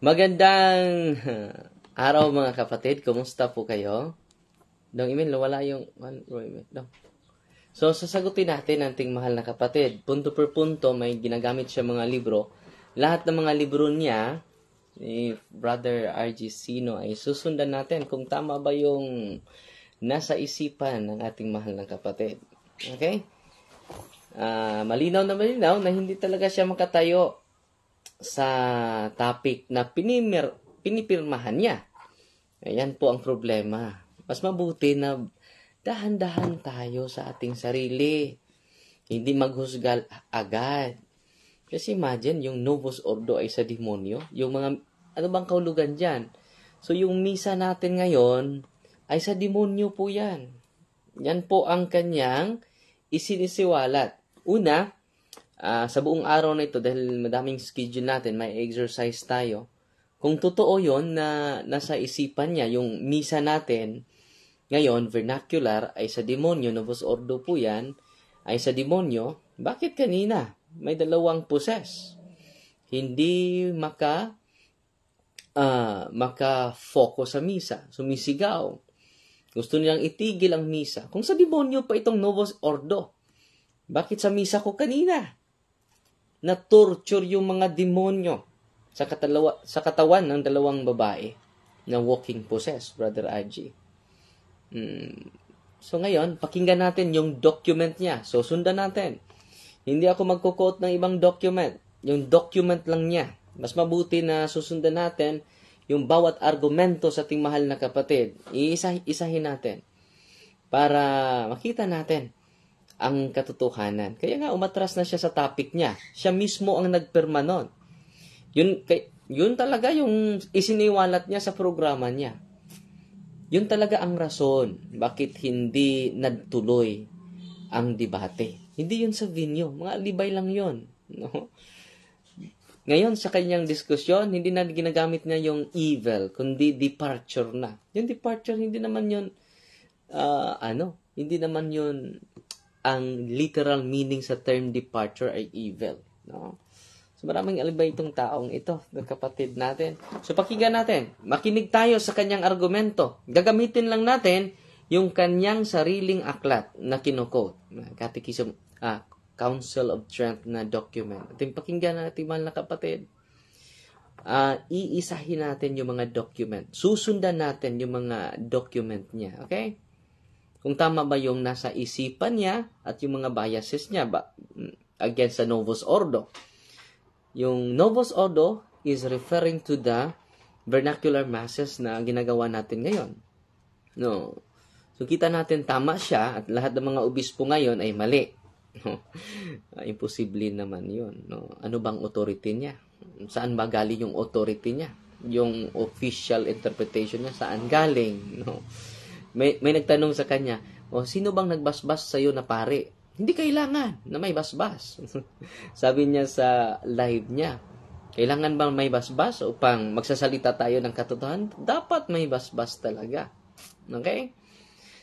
Magandang araw mga kapatid. Kumusta po kayo? Dong email, wala yung... Dong. So, sasagutin natin ang ting mahal na kapatid. Punto per punto, may ginagamit siya mga libro. Lahat ng mga libro niya, ni Brother RG Sino, ay susundan natin kung tama ba yung nasa isipan ng ating mahal na kapatid. Okay? Uh, malinaw na malinaw na hindi talaga siya makatayo sa topic na pinimir, pinipirmahan niya. Ayan po ang problema. Mas mabuti na dahan-dahan tayo sa ating sarili. Hindi maghusgal agad. Kasi imagine, yung Novus Ordo ay sa demonyo. Yung mga, ano bang kaulugan dyan? So, yung misa natin ngayon ay sa demonyo po yan. Yan po ang kanyang isinisiwalat. Una, uh, sa buong araw na ito, dahil madaming schedule natin, may exercise tayo. Kung totoo yon na nasa isipan niya, yung misa natin, ngayon, vernacular, ay sa demonyo, novus ordo po yan, ay sa demonyo, bakit kanina? May dalawang poses. Hindi maka uh, maka-focus sa misa, sumisigaw. Gusto nilang itigil ang misa. Kung sa demonyo pa itong novus ordo, bakit sa misa ko kanina? Na torture yung mga demonyo sa, katalawa, sa katawan ng dalawang babae na walking possessed, Brother Aji. Hmm. So ngayon, pakinggan natin yung document niya. So sundan natin. Hindi ako magko-quote ng ibang document. Yung document lang niya. Mas mabuti na susundan natin yung bawat argumento sa ating mahal na kapatid. Iisa-isahin natin para makita natin ang katotohanan. Kaya nga umatras na siya sa topic niya. Siya mismo ang nagperma nun. Yun, kay, yun talaga yung isiniwalat niya sa programa niya. Yun talaga ang rason bakit hindi nagtuloy ang debate. Hindi yun sa vinyo. Mga libay lang yun. No? Ngayon, sa kanyang diskusyon, hindi na ginagamit niya yung evil, kundi departure na. Yung departure, hindi naman yun, uh, ano, hindi naman yun ang literal meaning sa term departure ay evil. No? So maraming alibay itong taong ito, ng kapatid natin. So pakinggan natin, makinig tayo sa kanyang argumento. Gagamitin lang natin yung kanyang sariling aklat na kinukot. Catechism, ah, Council of Trent na document. At yung pakinggan natin, mahal na kapatid. Uh, iisahin natin yung mga document. Susundan natin yung mga document niya. Okay? Kung tama ba yung nasa isipan niya at yung mga biases niya ba against the Novus Ordo. Yung Novus Ordo is referring to the vernacular masses na ginagawa natin ngayon. No. So kita natin tama siya at lahat ng mga obispo ngayon ay mali. No. Imposible naman 'yun, no. Ano bang authority niya? Saan ba galing yung authority niya? Yung official interpretation niya saan galing, no? May, may nagtanong sa kanya, o sino bang nagbasbas sa iyo na pare? Hindi kailangan na may basbas. Sabi niya sa live niya, kailangan bang may basbas upang magsasalita tayo ng katotohanan? Dapat may basbas talaga. Okay?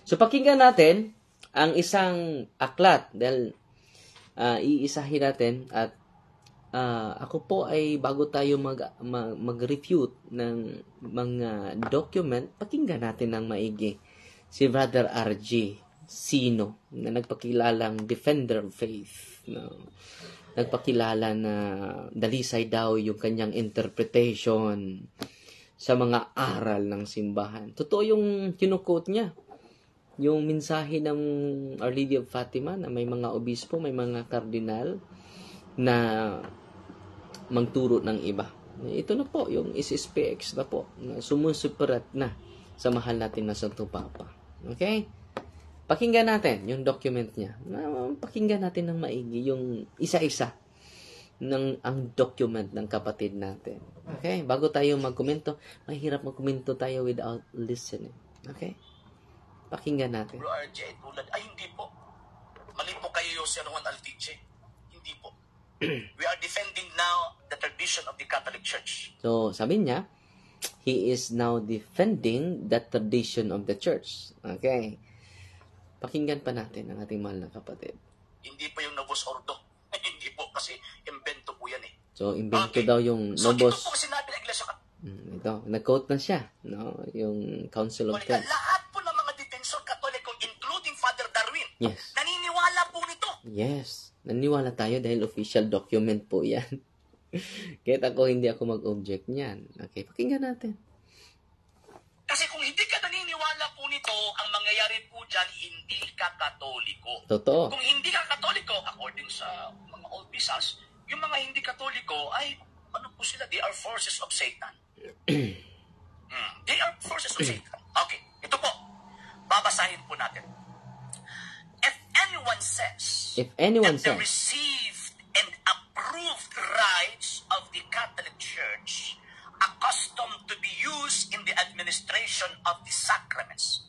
So pakinggan natin ang isang aklat dahil uh, iisahin natin at uh, ako po ay bago tayo mag, mag, mag-refute ng mga document, pakinggan natin ng maigi si Brother RG Sino na nagpakilalang defender of faith. No? Nagpakilala na dalisay daw yung kanyang interpretation sa mga aral ng simbahan. Totoo yung kinukot niya. Yung mensahe ng Our Lady of Fatima na may mga obispo, may mga kardinal na magturo ng iba. Ito na po, yung SSPX na po, na sumusuperat na sa mahal natin na Santo Papa. Okay? Pakinggan natin yung document niya. Pakinggan natin ng maigi yung isa-isa ng ang document ng kapatid natin. Okay? Bago tayo magkomento, mahirap magkomento tayo without listening. Okay? Pakinggan natin. Bro RJ, tulad, ay hindi po. Mali po kayo Sir Juan Altiche. Hindi po. We are defending now the tradition of the Catholic Church. So, sabi niya, he is now defending the tradition of the church. Okay? Pakinggan pa natin ang ating mahal na kapatid. Hindi pa yung Novus Ordo. Hindi po kasi invento po yan eh. So, invento okay. daw yung Novus... So, dito po sinabi ng Iglesia ito, nag-quote na siya, no? Yung Council of Trent. lahat po ng mga defensor katoliko, including Father Darwin, Yes. naniniwala po nito. Yes. Naniwala tayo dahil official document po yan. Kahit ako, hindi ako mag-object niyan. Okay, pakinggan natin. Kasi kung hindi ka naniniwala po nito, ang mangyayari po dyan, hindi ka katoliko. Totoo. Kung hindi ka katoliko, according sa mga old bisas, yung mga hindi katoliko ay, ano po sila, they are forces of Satan. Hmm, They are forces of Satan. Okay, ito po. Babasahin po natin. If anyone says If anyone that says, received and approved rights of the Catholic Church accustomed to be used in the administration of the sacraments,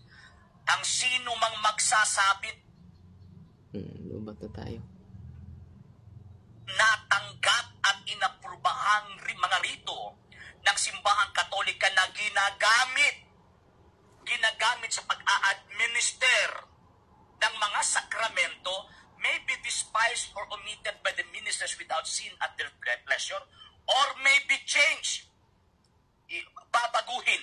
ang sino mang magsasabit hmm, na tayo. natanggap at inaprubahang mga rito ng simbahang katolika na ginagamit ginagamit sa pag-a-administer ng mga sakramento may be despised or omitted by the ministers without sin at their ple- pleasure or may be changed. Babaguhin.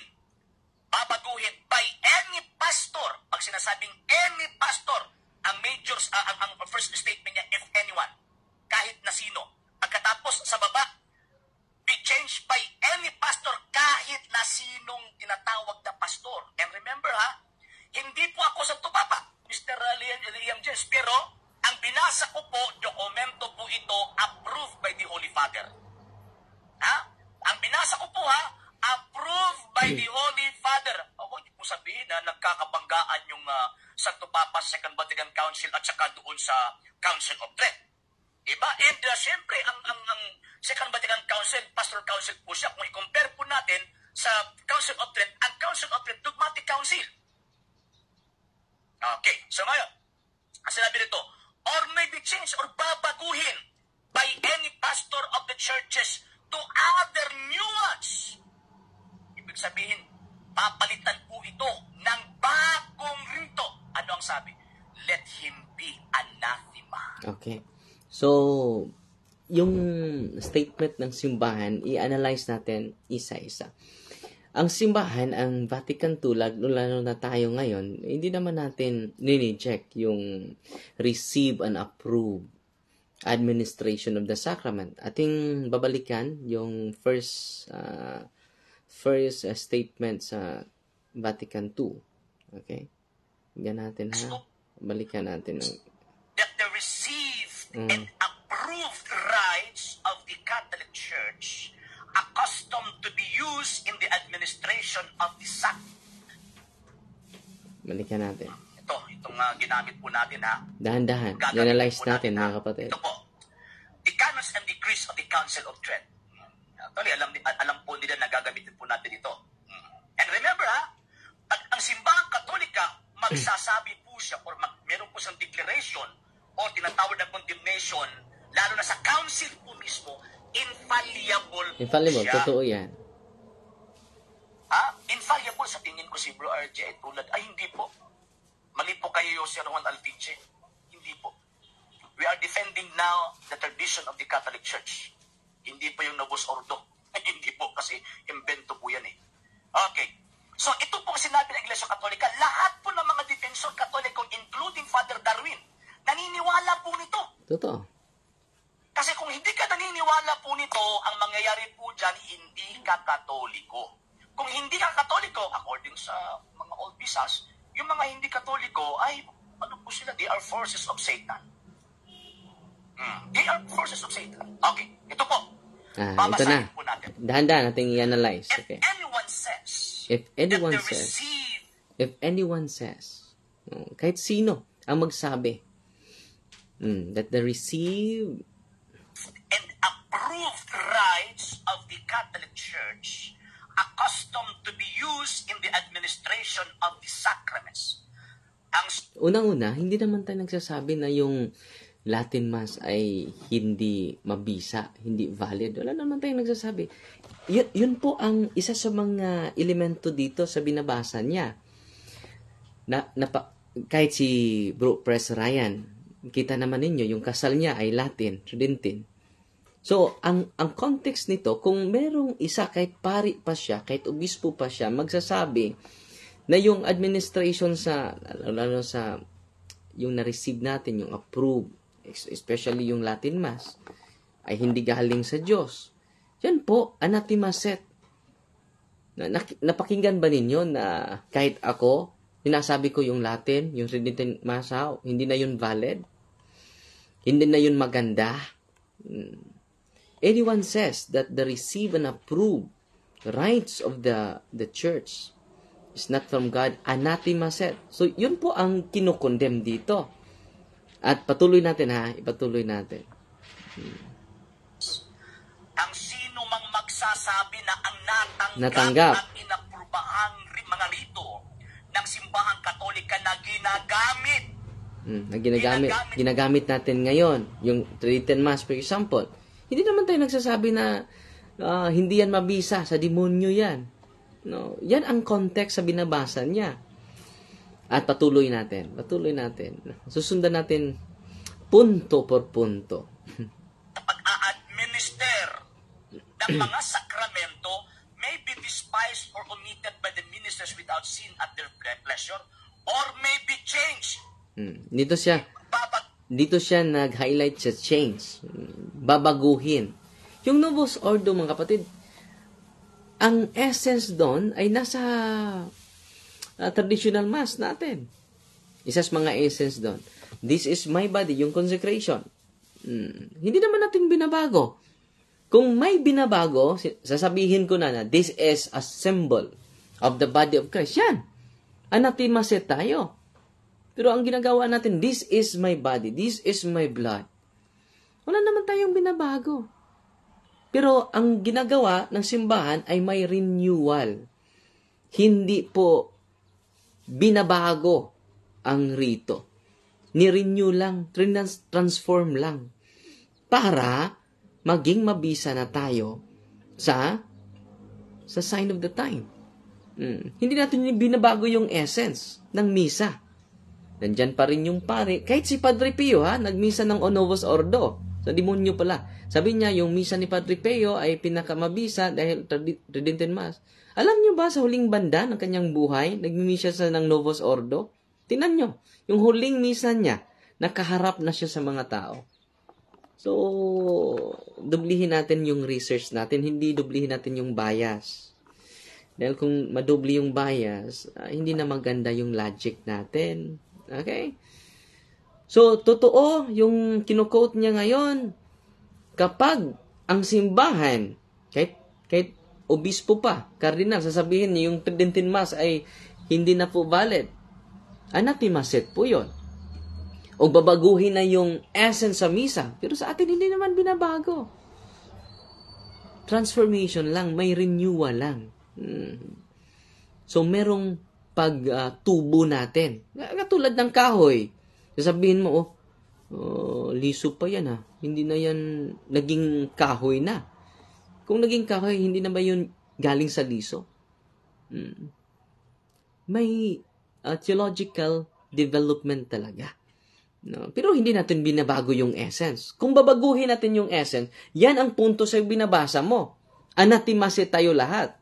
Babaguhin by any pastor. Pag sinasabing any pastor ang major ah, ang, ang first statement niya if anyone kahit na sino. Pagkatapos sa baba be changed by any pastor kahit na sinong tinatawag na pastor. And remember ha hindi po ako sa tupapa Mr. Liam, Liam James pero binasa ko po dokumento po ito approved by the Holy Father Ha? Ang binasa ko po ha, approved by the Holy Father. O hindi po sabihin na nagkakabanggaan yung uh, Santo Papa Second Vatican Council at saka doon sa Council of Trent. Diba? And uh, syempre, ang, ang, ang Second Vatican Council, Pastoral Council po siya. Kung i-compare po natin sa Council of Trent, ang Council of Trent, Dogmatic Council. Okay, so ngayon, ang sinabi nito, or may be changed or babaguhin by any pastor of the churches to other nuance. Ibig sabihin, papalitan po ito ng bagong rito. Ano ang sabi? Let him be anathema. Okay. So, yung statement ng simbahan, i-analyze natin isa-isa. Ang simbahan, ang Vatican II, lalo na tayo ngayon, hindi naman natin niniject yung receive and approve administration of the sacrament. Ating babalikan yung first uh, first uh, statement sa Vatican II. Okay? Tingnan natin ha. Balikan natin ang That the received Mm. and approved rights of the Catholic Church accustomed to be used in the administration of the sacrament. balikan natin. Ito, itong uh, ginamit po natin ha. Dahan-dahan. Gagamitin I-analyze po natin, ha. mga kapatid. Ito po. The canons and decrees of the Council of Trent. Actually, alam, alam po nila na gagamitin po natin ito. And remember ha, pag ang simbahang katolika, magsasabi po siya or mag, meron po siyang declaration o tinatawag na condemnation, lalo na sa council po mismo, infallible po Infallible, siya. totoo yan. Ha? Infallible sa tingin ko si Bro RJ tulad, ay hindi po. Mali po kayo Sir Juan Alpiche. Hindi po. We are defending now the tradition of the Catholic Church. Hindi po yung Novus Ordo. hindi po kasi invento po yan eh. Okay. So ito po ang sinabi ng Iglesia Katolika, lahat po ng mga defensor katoliko, including Father Darwin, naniniwala po nito. Totoo. Kasi kung hindi ka naniniwala po nito, ang mangyayari po dyan, hindi ka katoliko. Kung hindi ka katoliko, according sa mga old bisas, yung mga hindi katoliko ay, ano po sila, they are forces of Satan. Hmm, They are forces of Satan. Okay, ito po. Ah, ito na. Babasahin natin. Dahan-dahan nating i-analyze. If Okay. anyone says If anyone says, receive if anyone says, kahit sino ang magsabi, mm, that the receive and approved rights of the Catholic Church accustomed to be used in the administration of the sacraments. Ang Unang-una, hindi naman tayo nagsasabi na yung Latin Mass ay hindi mabisa, hindi valid. Wala naman tayong nagsasabi. Yun, yun po ang isa sa mga elemento dito sa binabasa niya. Na, na kahit si Bro Press Ryan, kita naman ninyo, yung kasal niya ay Latin, Tridentine. So, ang ang context nito, kung merong isa, kahit pari pa siya, kahit obispo pa siya, magsasabi na yung administration sa, lalo sa, yung na-receive natin, yung approve, especially yung Latin Mass, ay hindi galing sa Diyos. Yan po, anathema set. Na, napakinggan ba ninyo na kahit ako, sinasabi ko yung Latin, yung Trinity Mass, hindi na yun valid? Hindi na yun maganda? Hmm anyone says that the receive and approve rights of the the church is not from God, anathema set. So, yun po ang kinukondem dito. At patuloy natin ha, ipatuloy natin. Hmm. Ang sino mang magsasabi na ang natanggap, natanggap. at inaprubahang mga rito ng simbahang katolika na ginagamit hmm, na ginagamit, ginagamit, ginagamit natin ngayon, yung Triton Mass, for example, hindi naman tayo nagsasabi na uh, hindi yan mabisa, sa demonyo yan. No, yan ang context sa binabasa niya. At patuloy natin, patuloy natin. Susundan natin punto por punto. Pag-a-administer ng mga sakramento may be despised or omitted by the ministers without sin at their pleasure or may be changed. Hmm. Dito siya, Babag dito siya nag-highlight sa change. Babaguhin. Yung Novus Ordo, mga kapatid, ang essence doon ay nasa uh, traditional mass natin. Isa sa mga essence doon. This is my body, yung consecration. Hmm. Hindi naman natin binabago. Kung may binabago, sasabihin ko na na, this is a symbol of the body of Christ. Yan. Anatima set tayo. Pero ang ginagawa natin, this is my body, this is my blood. Wala naman tayong binabago. Pero ang ginagawa ng simbahan ay may renewal. Hindi po binabago ang rito. Ni-renew lang, transform lang. Para maging mabisa na tayo sa sa sign of the time. Hmm. Hindi natin binabago yung essence ng misa. Nandyan pa rin yung pare. Kahit si Padre Pio, ha, nagmisa ng Onovos Ordo. Sa demonyo pala. Sabi niya, yung misa ni Padre Pio ay pinakamabisa dahil Tridenten Mass. Alam niyo ba sa huling banda ng kanyang buhay, nagmimisa siya ng Novos Ordo? Tinan niyo, yung huling misa niya, nakaharap na siya sa mga tao. So, dublihin natin yung research natin, hindi dublihin natin yung bias. Dahil kung madubli yung bias, uh, hindi na maganda yung logic natin. Okay? So, totoo yung kinukote niya ngayon. Kapag ang simbahan, kahit, kahit obispo pa, kardinal, sasabihin niya yung Tridentin Mass ay hindi na po valid. Anatimaset po yon. O babaguhin na yung essence sa misa. Pero sa atin, hindi naman binabago. Transformation lang, may renewal lang. Hmm. So, merong pagtubo uh, natin. Katulad ng kahoy. Sasabihin mo, oh, oh, liso pa yan ha. Hindi na yan naging kahoy na. Kung naging kahoy, hindi na ba yun galing sa liso? Hmm. May uh, theological development talaga. No? Pero hindi natin binabago yung essence. Kung babaguhin natin yung essence, yan ang punto sa binabasa mo. Anatimase tayo lahat.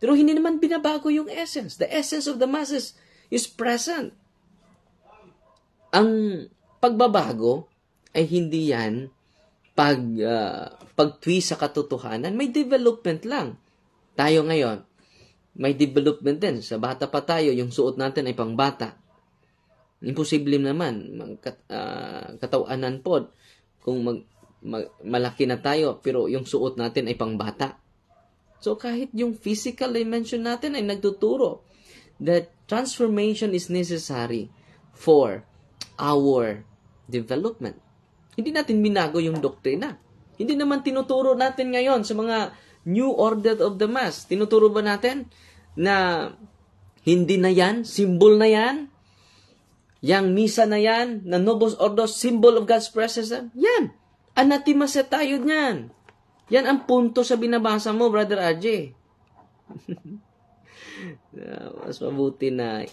Pero hindi naman binabago yung essence. The essence of the masses is present. Ang pagbabago ay hindi yan pag uh, pagtwi sa katotohanan. May development lang. Tayo ngayon, may development din. Sa bata pa tayo, yung suot natin ay pangbata. Imposible naman, kat, uh, katawanan po, kung mag, mag, malaki na tayo, pero yung suot natin ay pangbata. So kahit yung physical dimension natin ay nagtuturo that transformation is necessary for our development. Hindi natin binago yung doktrina. Hindi naman tinuturo natin ngayon sa mga New Order of the Mass. Tinuturo ba natin na hindi na yan, symbol na yan, yang misa na yan, na Novus Ordo, symbol of God's presence, yan. Anatima sa tayo niyan. Yan ang punto sa binabasa mo, Brother RJ. Mas mabuti na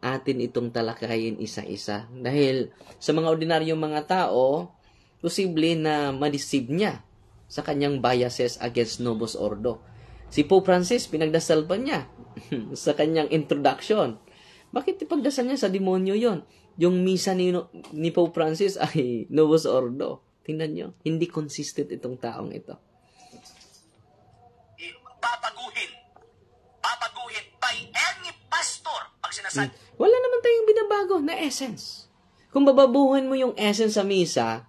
atin itong talakayin isa-isa. Dahil sa mga ordinaryong mga tao, posible na ma-deceive niya. sa kanyang biases against Novus Ordo. Si Pope Francis, pinagdasal pa niya sa kanyang introduction. Bakit ipagdasal niya sa demonyo yon? Yung misa ni, ni Pope Francis ay Novus Ordo. Tingnan nyo, hindi consistent itong taong ito. Babaguhin. Babaguhin by any pastor. Pag sinasabi, Wala naman tayong binabago na essence. Kung bababuhan mo yung essence sa misa,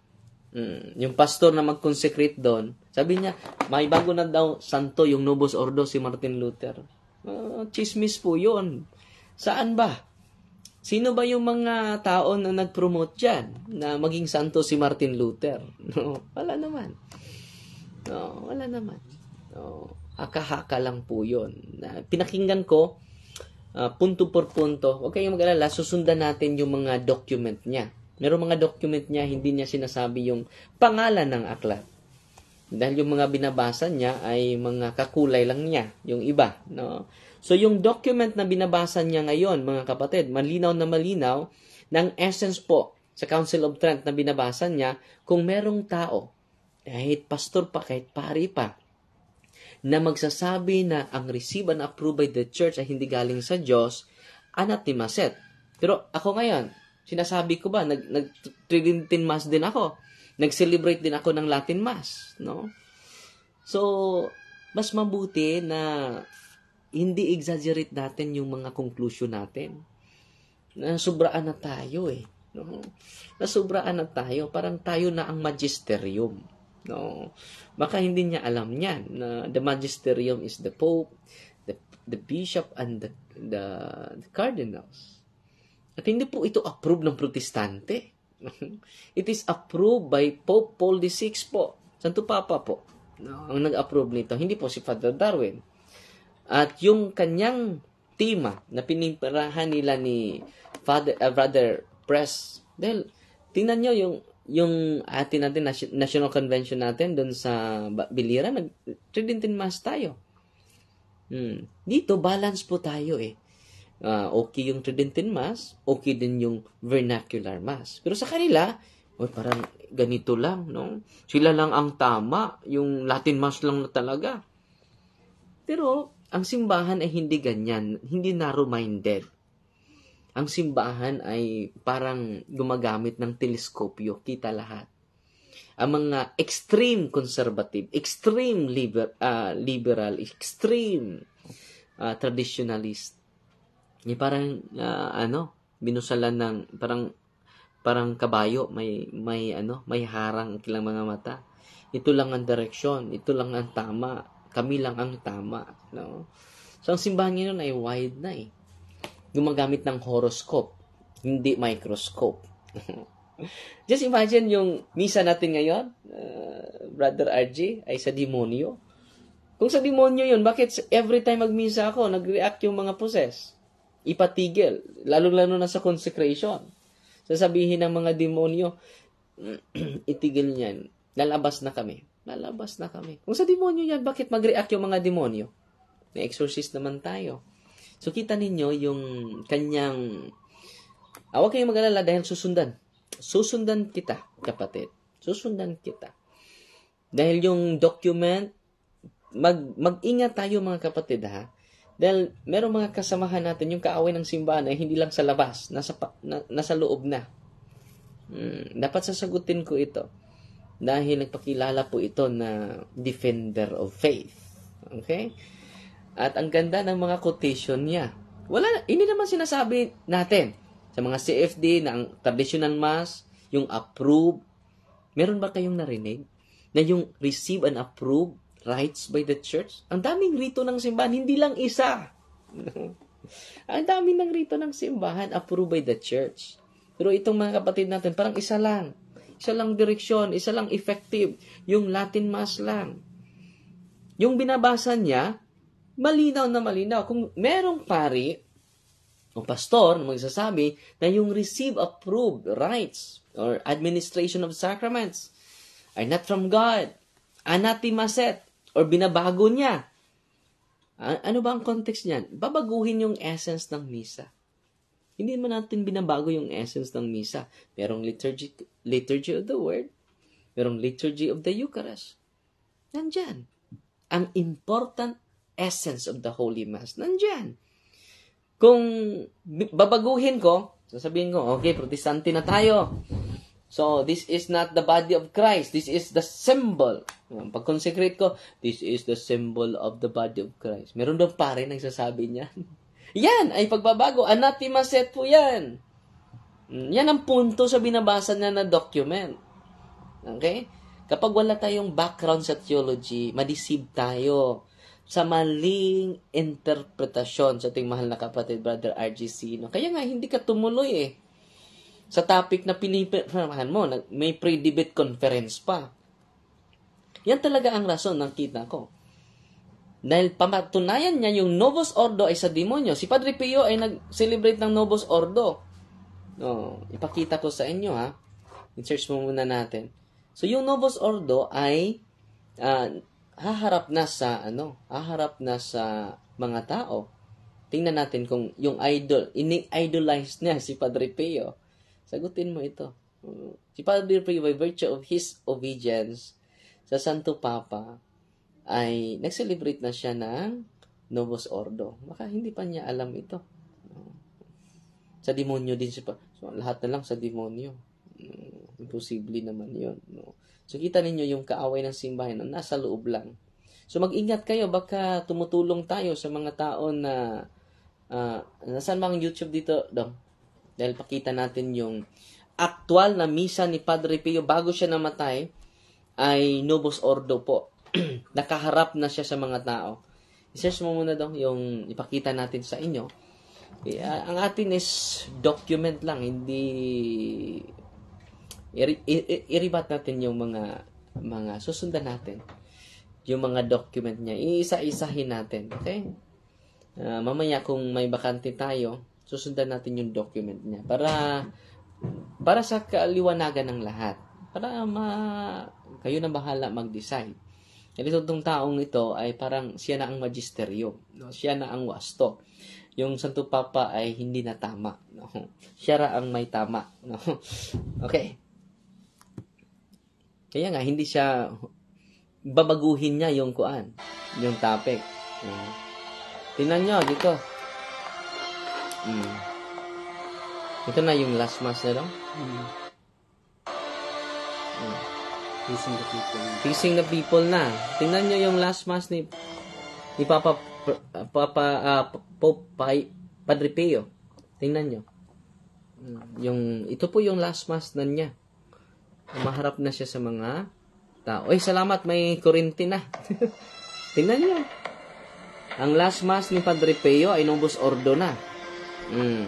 mm, yung pastor na mag-consecrate doon, sabi niya, may bago na daw santo yung Novus Ordo si Martin Luther. Uh, chismis po yun. Saan ba? Sino ba yung mga tao na nag-promote dyan na maging santo si Martin Luther? No, wala naman. No, wala naman. No, akahaka lang po yun. Na, pinakinggan ko, uh, punto por punto, huwag kayong mag-alala, susundan natin yung mga document niya. Meron mga document niya, hindi niya sinasabi yung pangalan ng aklat. Dahil yung mga binabasa niya ay mga kakulay lang niya, yung iba. No? So yung document na binabasa niya ngayon, mga kapatid, malinaw na malinaw, ng essence po sa Council of Trent na binabasa niya, kung merong tao, kahit pastor pa, kahit pari pa, na magsasabi na ang receive and approve by the church ay hindi galing sa Diyos, anatimaset. Pero ako ngayon, sinasabi ko ba, nag, nag Tridentine Mass din ako. Nag-celebrate din ako ng Latin Mass, no? So, mas mabuti na hindi exaggerate natin yung mga conclusion natin. Nasubraan na tayo eh. No? Nasubraan na tayo. Parang tayo na ang magisterium. No? Baka hindi niya alam niyan na the magisterium is the pope, the, the bishop, and the, the, the cardinals. At hindi po ito approved ng protestante. It is approved by Pope Paul VI po. Santo Papa po. No, ang nag-approve nito. Hindi po si Father Darwin. At yung kanyang tema na pinipirahan nila ni Father uh, Brother Press dahil tingnan nyo yung yung atin natin national convention natin doon sa Bilira nag Tridentine Mass tayo. Hmm. Dito balance po tayo eh. Uh, okay yung Tridentine Mass, okay din yung vernacular Mass. Pero sa kanila, oh, parang ganito lang, no? Sila lang ang tama, yung Latin Mass lang na talaga. Pero, ang simbahan ay hindi ganyan, hindi narrow-minded. Ang simbahan ay parang gumagamit ng teleskopyo, kita lahat. Ang mga extreme conservative, extreme liber, uh, liberal, extreme uh, traditionalist, yung parang uh, ano, binusalan ng parang parang kabayo, may may ano, may harang ang kilang mga mata. Ito lang ang direksyon, ito lang ang tama, kami lang ang tama, no? So ang simbahan ngayon ay wide na eh. Gumagamit ng horoscope, hindi microscope. Just imagine yung misa natin ngayon, uh, Brother RJ, ay sa demonyo. Kung sa demonyo yun, bakit every time magmisa ako, nag-react yung mga poses? ipatigil, lalo-lalo na sa consecration. Sasabihin ng mga demonyo, itigil niyan, lalabas na kami. Lalabas na kami. Kung sa demonyo yan, bakit mag-react yung mga demonyo? Na-exorcist naman tayo. So, kita ninyo yung kanyang, awag kayong mag-alala dahil susundan. Susundan kita, kapatid. Susundan kita. Dahil yung document, mag, mag-ingat tayo mga kapatid ha dahil merong mga kasamahan natin yung kaaway ng simbahan ay hindi lang sa labas, nasa, na, nasa loob na. Hmm, dapat sasagutin ko ito. Dahil nagpakilala po ito na defender of faith. Okay? At ang ganda ng mga quotation niya. Wala, hindi naman sinasabi natin sa mga CFD na ang traditional mass, yung approve. Meron ba kayong narinig na yung receive and approve rights by the church. Ang daming rito ng simbahan, hindi lang isa. Ang dami ng rito ng simbahan approved by the church. Pero itong mga kapatid natin, parang isa lang. Isa lang direksyon, isa lang effective. Yung Latin Mass lang. Yung binabasa niya, malinaw na malinaw. Kung merong pari o pastor na magsasabi na yung receive approved rights or administration of sacraments are not from God, anatimaset, or binabago niya. Ano ba ang context niyan? Babaguhin yung essence ng misa. Hindi naman natin binabago yung essence ng misa. Merong liturgy, liturgy of the word. Merong liturgy of the Eucharist. Nandyan. Ang important essence of the Holy Mass, nandyan. Kung babaguhin ko, sasabihin ko, okay, protestante na tayo. So, this is not the body of Christ. This is the symbol. Pag consecrate ko, this is the symbol of the body of Christ. Meron doon pare nagsasabi niyan. yan ay pagbabago. Anathema set po yan. Mm, Yan ang punto sa binabasa niya na document. Okay? Kapag wala tayong background sa theology, madeceive tayo sa maling interpretasyon sa ating mahal na kapatid, Brother RGC. No? Kaya nga, hindi ka tumuloy eh. Sa topic na pinipirmahan mo, may pre-debate conference pa. Yan talaga ang rason ng kita ko. Dahil pamatunayan niya yung Novus Ordo ay sa demonyo. Si Padre Pio ay nag-celebrate ng Novus Ordo. No, ipakita ko sa inyo ha. I-search mo muna natin. So yung Novus Ordo ay ah, haharap na sa ano, haharap na sa mga tao. Tingnan natin kung yung idol, ini-idolize niya si Padre Pio. Sagutin mo ito. Si Padre Pio, by virtue of his obedience sa Santo Papa, ay nag-celebrate na siya ng Novus Ordo. Baka hindi pa niya alam ito. Sa demonyo din siya pa. So, lahat na lang sa demonyo. Mm, imposible naman yun. No? So, kita ninyo yung kaaway ng simbahan na nasa loob lang. So, mag-ingat kayo. Baka tumutulong tayo sa mga tao na uh, nasaan ba ang YouTube dito? Dong. Dahil pakita natin yung actual na misa ni Padre Pio bago siya namatay ay Novus Ordo po. Nakaharap na siya sa mga tao. I-search mo muna dong yung ipakita natin sa inyo. Ah, ang atin is document lang, hindi i- i- i-rebat natin yung mga mga susundan natin. Yung mga document niya, iisa-isahin natin. Okay? Ah, mamaya kung may bakante tayo, susundan natin yung document niya para para sa kaliwanagan ng lahat. Para ma kayo na bahala mag-decide. Kasi itong taong ito ay parang siya na ang magisteryo. No? Siya na ang wasto. Yung Santo Papa ay hindi na tama. No? Siya ra ang may tama. No? Okay. Kaya nga, hindi siya babaguhin niya yung kuan, yung topic. No? Tingnan nyo, dito. Mm. Ito na yung last mass na lang. Facing the people. Facing the people na. Tingnan nyo yung last mass ni ni Papa Papa ah, Pope Pai- Padre Pio. Tingnan nyo. Mm, Yung ito po yung last mass na niya. Maharap na siya sa mga tao. Ay, salamat may kurinti na. Tingnan nyo. Ang last mass ni Padre Pio ay Novus Ordo na. Mm.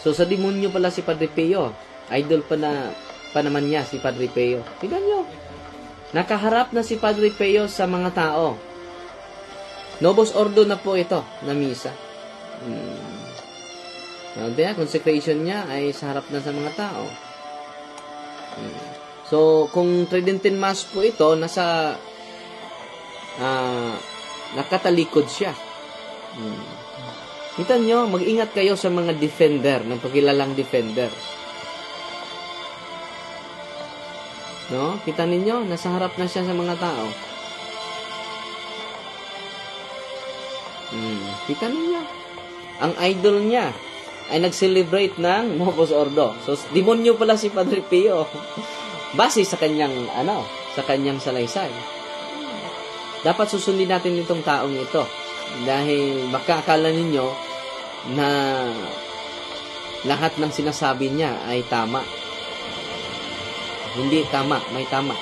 So sa demonyo pala si Padre Pio. Idol pa na pa naman niya si Padre Pio. Tingnan nyo. Nakaharap na si Padre Pio sa mga tao. Novus Ordo na po ito, na misa. Well, then, consecration niya ay sa harap na sa mga tao. Hmm. So, kung Tridentine Mass po ito, nasa ah nakatalikod siya. Hmm. Kita nyo, mag-ingat kayo sa mga defender, ng pagkilalang defender. No? Kita ninyo, nasa harap na siya sa mga tao. Hmm. Kita ninyo. Ang idol niya ay nag-celebrate ng Novus Ordo. So, demonyo pala si Padre Pio. Base sa kanyang, ano, sa kanyang salaysay. Dapat susundin natin itong taong ito. Dahil baka akala ninyo na lahat ng sinasabi niya ay tama. Hindi tama, may tama.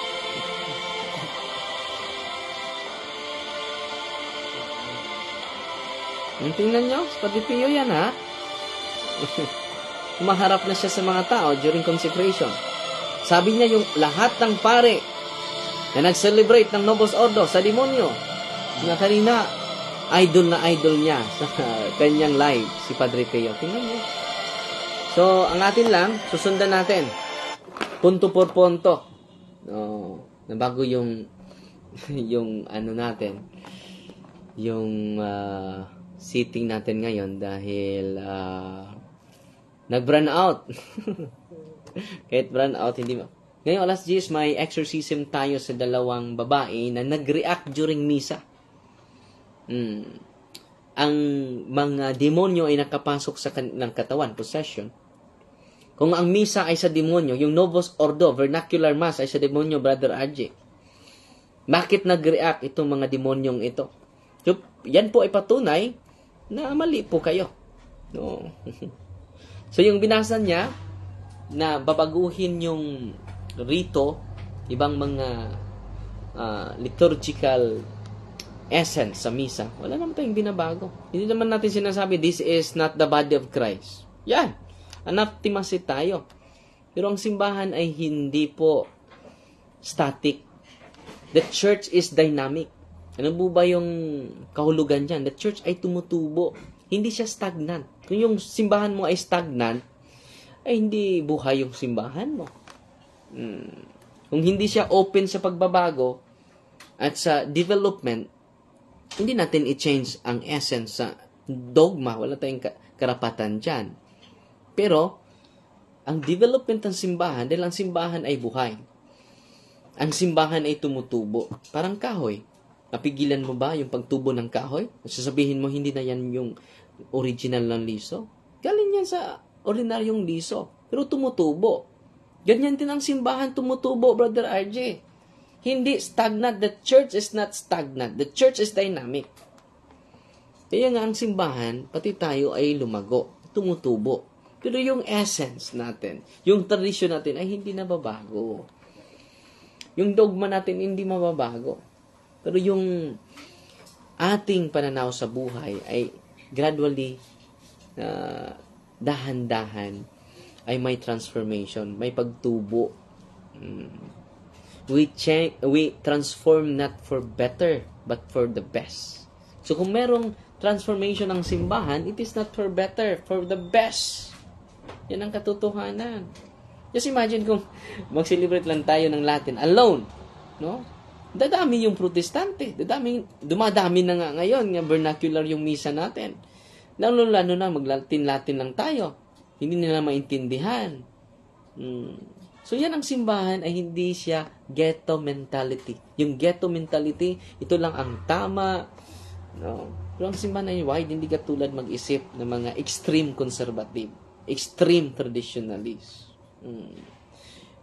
Tingnan nyo, Padre Pio yan ha. Maharap na siya sa mga tao during consecration. Sabi niya yung lahat ng pare na nag-celebrate ng Novus Ordo sa demonyo na kanina idol na idol niya sa kanyang live si Padre Pio. Tingnan niyo. So, ang atin lang, susundan natin. Punto por punto. No, na bago yung yung ano natin, yung ah, sitting natin ngayon dahil ah, nag-brand out. Kahit brand out, hindi ma- Ngayon, alas 10, may exorcism tayo sa dalawang babae na nag-react during misa. Mm. Ang mga demonyo ay nakapasok sa kanilang katawan, possession. Kung ang misa ay sa demonyo, yung Novus Ordo, vernacular mass ay sa demonyo, Brother RJ. Bakit nag-react itong mga demonyong ito? So, yan po ay patunay na mali po kayo. No. so, yung binasa niya, na babaguhin yung rito, ibang mga uh, liturgical essence sa misa, wala naman tayong binabago. Hindi naman natin sinasabi, this is not the body of Christ. Yan. Anaptimasi tayo. Pero ang simbahan ay hindi po static. The church is dynamic. Ano po ba yung kahulugan dyan? The church ay tumutubo. Hindi siya stagnant. Kung yung simbahan mo ay stagnant, ay hindi buhay yung simbahan mo. Hmm. Kung hindi siya open sa pagbabago at sa development, hindi natin i-change ang essence sa dogma. Wala tayong karapatan dyan. Pero, ang development ng simbahan, dahil ang simbahan ay buhay. Ang simbahan ay tumutubo. Parang kahoy. Napigilan mo ba yung pagtubo ng kahoy? Sasabihin mo, hindi na yan yung original ng liso? Galing yan sa ordinaryong liso. Pero tumutubo. Ganyan din ang simbahan tumutubo, Brother RJ. Hindi stagnant. The church is not stagnant. The church is dynamic. Kaya nga ang simbahan, pati tayo ay lumago, tumutubo. Pero yung essence natin, yung tradisyon natin ay hindi nababago. Yung dogma natin hindi mababago. Pero yung ating pananaw sa buhay ay gradually uh, dahan-dahan ay may transformation, may pagtubo. Mm. We change, we transform not for better, but for the best. So kung merong transformation ng simbahan, it is not for better, for the best. Yan ang katotohanan. Just imagine kung mag-celebrate lang tayo ng Latin alone, no? Dadami yung protestante, dadami, dumadami na nga ngayon, nga vernacular yung misa natin. Lalo lalo na mag-Latin-Latin lang tayo. Hindi nila maintindihan. Hmm. So yan ang simbahan ay hindi siya ghetto mentality. Yung ghetto mentality, ito lang ang tama. No. Pero ang simbahan ay wide, hindi katulad mag-isip ng mga extreme conservative, extreme traditionalist. Hmm.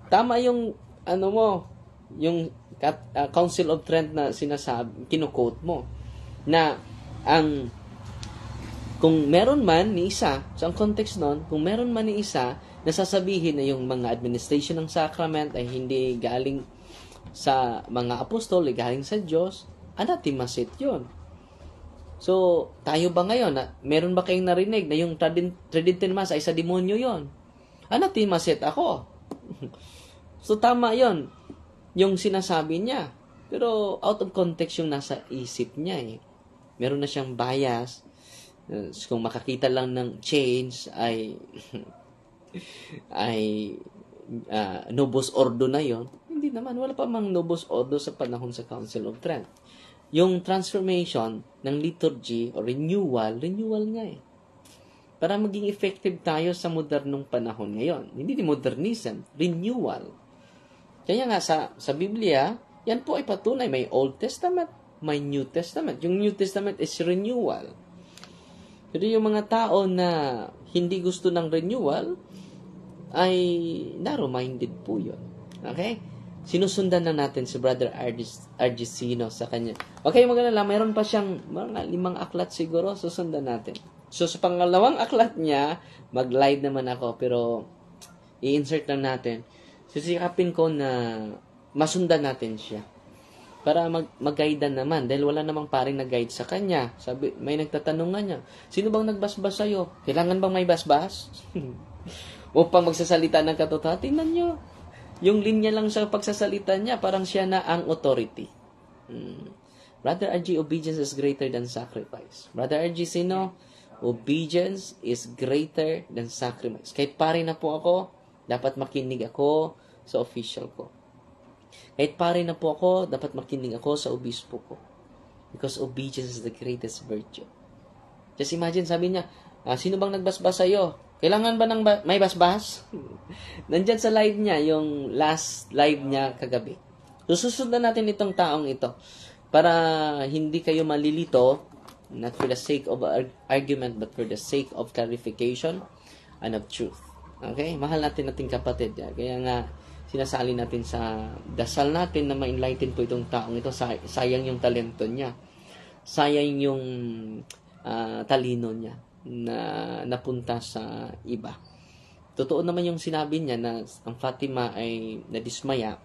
Tama yung ano mo, yung uh, Council of Trent na sinasabi, kinukote mo na ang kung meron man ni isa, so ang context nun, kung meron man ni isa, nasasabihin na yung mga administration ng sacrament ay hindi galing sa mga apostol, ay galing sa Diyos, anatimasit yun. So, tayo ba ngayon, na, meron ba kayong narinig na yung Tridentine Mass ay sa demonyo yon? Anatimasit ako. so, tama yon yung sinasabi niya. Pero out of context yung nasa isip niya eh. Meron na siyang bias. Kung makakita lang ng change ay ay uh, Nobus Ordo na yon hindi naman. Wala pa mang Nobus Ordo sa panahon sa Council of Trent. Yung transformation ng liturgy or renewal renewal nga eh. Para maging effective tayo sa modernong panahon ngayon. Hindi ni modernism renewal kaya nga sa sa Biblia yan po ay patunay may Old Testament may New Testament yung New Testament is renewal pero yung mga tao na hindi gusto ng renewal, ay narrow-minded po yun. Okay? Sinusundan na natin si Brother Argisino sa kanya. Okay, magalala, mayroon pa siyang mga limang aklat siguro, susundan natin. So, sa pangalawang aklat niya, mag-live naman ako, pero i-insert lang natin. Sisikapin ko na masundan natin siya para mag mag-guide naman dahil wala namang paring nag-guide sa kanya. Sabi, may nagtatanong nga niya, sino bang nagbasbas sa'yo? Kailangan bang may basbas? Upang magsasalita ng katotohanan, tingnan nyo. Yung linya lang sa pagsasalita niya, parang siya na ang authority. Hmm. Brother RG, obedience is greater than sacrifice. Brother RG, sino? Obedience is greater than sacrifice. Kahit pare na po ako, dapat makinig ako sa official ko. Kahit pare na po ako, dapat makinig ako sa obispo ko. Because obedience is the greatest virtue. Just imagine, sabi niya, ah, sino bang nagbasbas sa'yo? Kailangan ba ng ba- may basbas? Nandyan sa live niya, yung last live niya kagabi. Susundan natin itong taong ito para hindi kayo malilito, not for the sake of ar- argument, but for the sake of clarification and of truth. Okay? Mahal natin nating kapatid. Kaya nga, sinasali natin sa dasal natin na ma-enlighten po itong taong ito. Say- Sayang yung talento niya. Sayang yung ah, talino niya na napunta sa iba. Totoo naman yung sinabi niya na ang Fatima ay nadismaya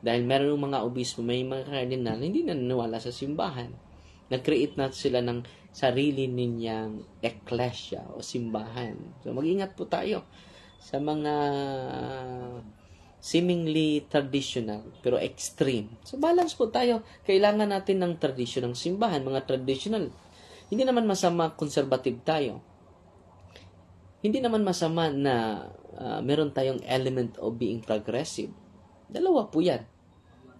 dahil meron ng mga obispo, may mga kardinal, hindi na naniniwala sa simbahan. Nag-create na sila ng sarili ninyang eklesya o simbahan. So mag-ingat po tayo sa mga seemingly traditional pero extreme. So balance po tayo. Kailangan natin ng tradition ng simbahan, mga traditional. Hindi naman masama conservative tayo. Hindi naman masama na ah, meron tayong element of being progressive. Dalawa po yan.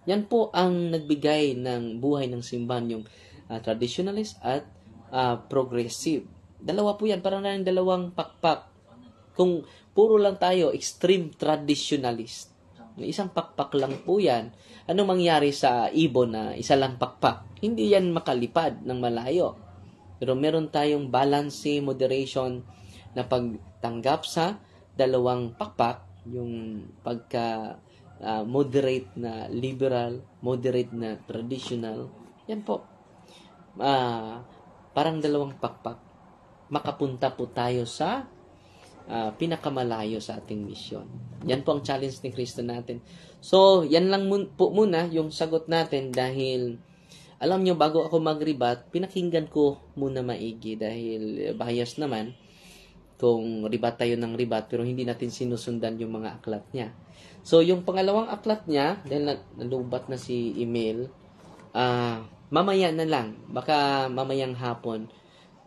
Yan po ang nagbigay ng buhay ng simbahan, yung ah, traditionalist at ah, progressive. Dalawa po yan, parang na dalawang pakpak. Kung puro lang tayo extreme traditionalist, isang pakpak lang po yan, ano mangyari sa ibon na isa lang pakpak? Hindi yan makalipad ng malayo. Pero meron tayong balance, moderation na pagtanggap sa dalawang pakpak, yung pagka ah, moderate na liberal, moderate na traditional, yan po. Ah, parang dalawang pakpak. Makapunta po tayo sa ah, pinakamalayo sa ating misyon. Yan po ang challenge ni Kristo natin. So, yan lang mun- po muna yung sagot natin dahil alam nyo, bago ako mag-rebat, pinakinggan ko muna maigi dahil bias naman kung ribat tayo ng ribat pero hindi natin sinusundan yung mga aklat niya. So, yung pangalawang aklat niya, dahil na, nalubat na si email, ah mamaya na lang, baka mamayang hapon,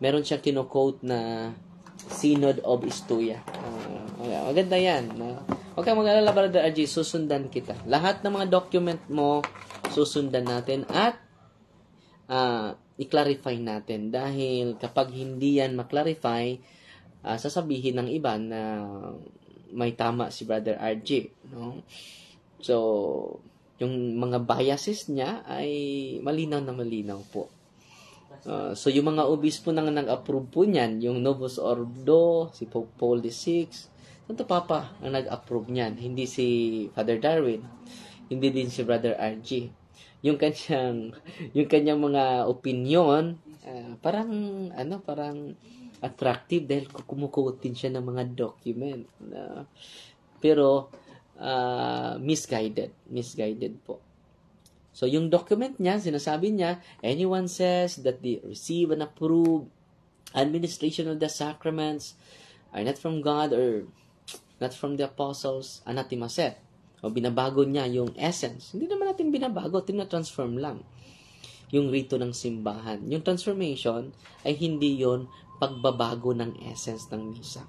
meron siyang kino-quote na Synod of Istuya. Ah, maganda yan. No? Huwag kang mag-alala, Brother RJ, susundan kita. Lahat ng mga document mo, susundan natin at ah, i-clarify natin. Dahil kapag hindi yan maklarify, ah, sasabihin ng iba na may tama si Brother RJ. No? So, yung mga biases niya ay malinaw na malinaw po. Uh, so, yung mga obispo na nga nag-approve po niyan, yung Novus Ordo, si Pope Paul VI, Santo Papa ang nag-approve niyan, hindi si Father Darwin, hindi din si Brother RG. Yung kanyang, yung kanyang mga opinion, ah, parang, ano, parang attractive dahil kumukuot din siya ng mga document. na pero, ah, misguided. Misguided po. So, yung document niya, sinasabi niya, anyone says that they receive and approve administration of the sacraments are not from God or not from the apostles, anathema set. O binabago niya yung essence. Hindi naman natin binabago, tina-transform lang yung rito ng simbahan. Yung transformation ay hindi yon pagbabago ng essence ng misa.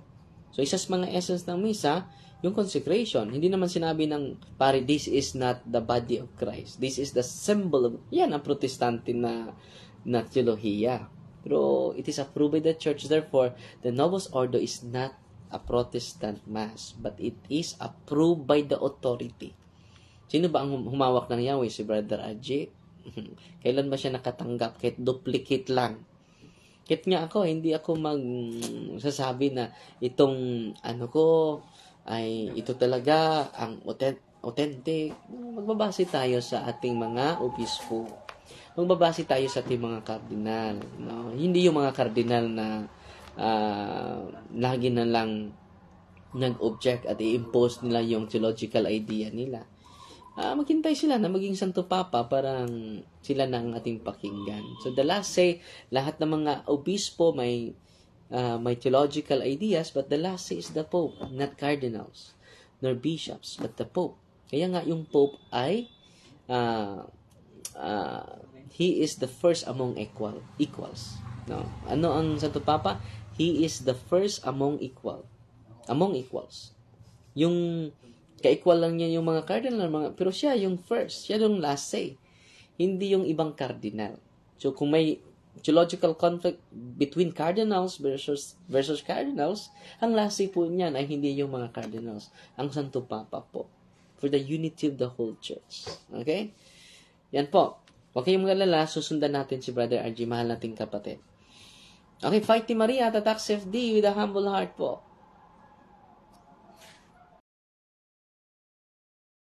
So, isa sa mga essence ng misa, yung consecration. Hindi naman sinabi ng pare, this is not the body of Christ. This is the symbol of, yan ang protestante na, na teolohiya. Pero it is approved by the church. Therefore, the Novus Ordo is not a Protestant mass, but it is approved by the authority. Sino ba ang hum- humawak ng Yahweh? Si Brother Ajay? Kailan ba siya nakatanggap? Kahit duplicate lang. Kahit nga ako, hindi ako magsasabi na itong ano ko ay ito talaga ang authen- authentic. Magbabase tayo sa ating mga obispo. Magbabase tayo sa ating mga kardinal. No? Hindi yung mga kardinal na ah, lagi na lang nag-object at i-impose nila yung theological idea nila. Ah, maghintay sila na maging Santo Papa parang sila na ang ating pakinggan. So the last say, lahat ng mga obispo may uh, may theological ideas, but the last say is the Pope, not cardinals, nor bishops, but the Pope. Kaya nga yung Pope ay uh, uh, he is the first among equal equals. No? Ano ang Santo Papa? He is the first among equal. Among equals. Yung ka-equal lang niya yung mga cardinal, mga, pero siya yung first, siya yung last say. Hindi yung ibang cardinal. So kung may theological conflict between cardinals versus versus cardinals, ang lasi po niyan ay hindi yung mga cardinals, ang Santo Papa po for the unity of the whole church. Okay? Yan po. Huwag kayong mag-alala, susundan natin si Brother RG, mahal nating kapatid. Okay, Fighty Maria, Tatak CFD with a humble heart po.